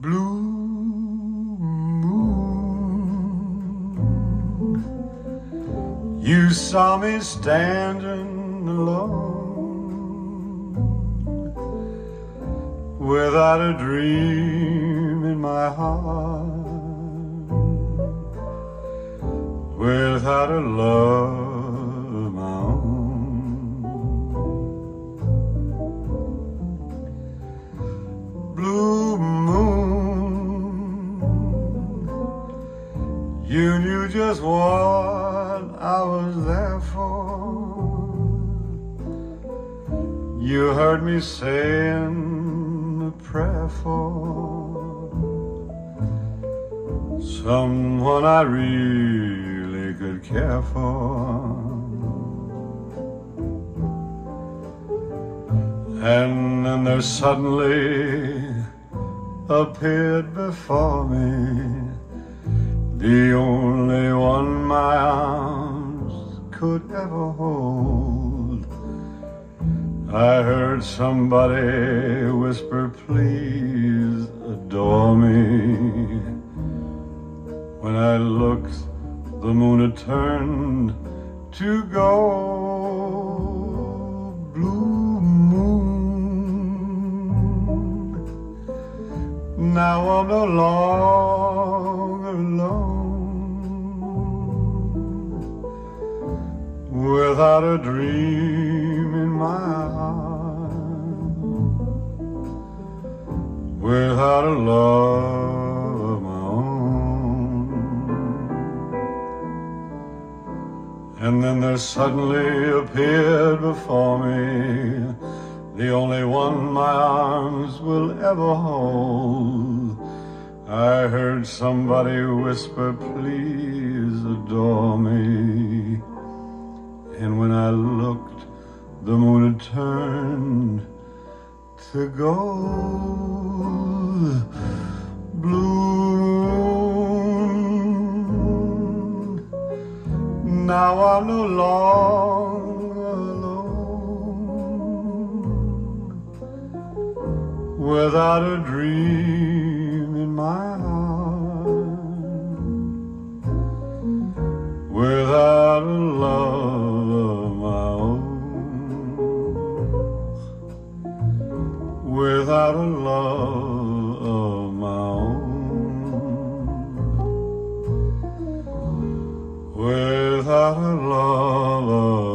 Blue moon, you saw me standing alone without a dream in my heart, without a love You knew just what I was there for. You heard me saying a prayer for someone I really could care for. And then there suddenly appeared before me the only one my arms could ever hold. I heard somebody whisper, please adore me. When I looked, the moon had turned to gold. Blue moon, now I'm no without a dream in my heart, without a love of my own. And then there suddenly appeared before me the only one my arms will ever hold. I heard somebody whisper, please adore me. The moon had turned to gold. Blue Now I'm no longer alone without a dream in my heart, without a love. love of my own. Without a love of.